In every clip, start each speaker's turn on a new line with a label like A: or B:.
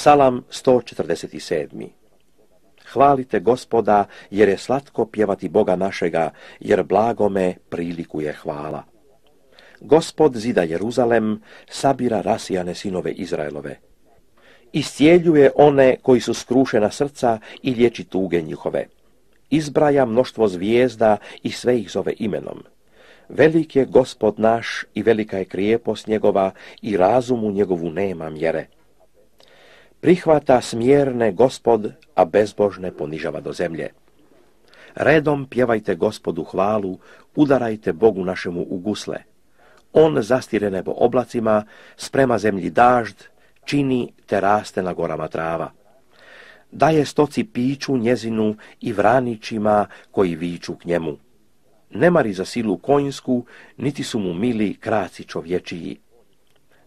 A: Psalam 147. Hvalite gospoda, jer je slatko pjevati Boga našega, jer blagome prilikuje hvala. Gospod zida Jeruzalem, sabira rasijane sinove Izraelove. Iscijeljuje one koji su skrušena srca i liječi tuge njihove. Izbraja mnoštvo zvijezda i sve ih zove imenom. Velik je gospod naš i velika je krijepost njegova i razumu njegovu nema mjere. Prihvata smjerne gospod, a bezbožne ponižava do zemlje. Redom pjevajte gospodu hvalu, udarajte Bogu našemu u gusle. On zastire nebo oblacima, sprema zemlji dažd, čini te raste na gorama trava. Daje stoci piću njezinu i vranićima koji viču k njemu. Ne mari za silu konjsku, niti su mu mili kraci čovječiji.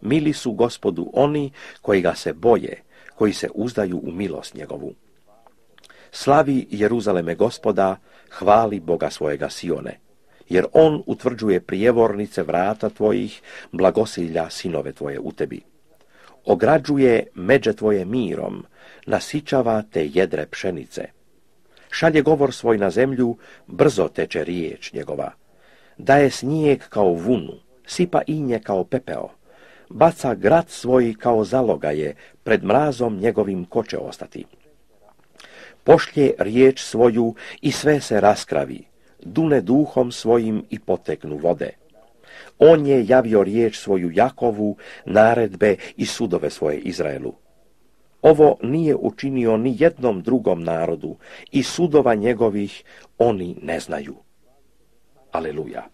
A: Mili su gospodu oni koji ga se boje, koji se uzdaju u milost njegovu. Slavi Jeruzaleme gospoda, hvali Boga svojega Sione, jer on utvrđuje prijevornice vrata tvojih, blagosilja sinove tvoje u tebi. Ograđuje međe tvoje mirom, nasičava te jedre pšenice. Šalje govor svoj na zemlju, brzo teče riječ njegova. Daje snijeg kao vunu, sipa inje kao pepeo baca grad svoj kao zaloga je, pred mrazom njegovim ko će ostati. Pošlje riječ svoju i sve se raskravi, dune duhom svojim i poteknu vode. On je javio riječ svoju Jakovu, naredbe i sudove svoje Izraelu. Ovo nije učinio ni jednom drugom narodu i sudova njegovih oni ne znaju. Aleluja.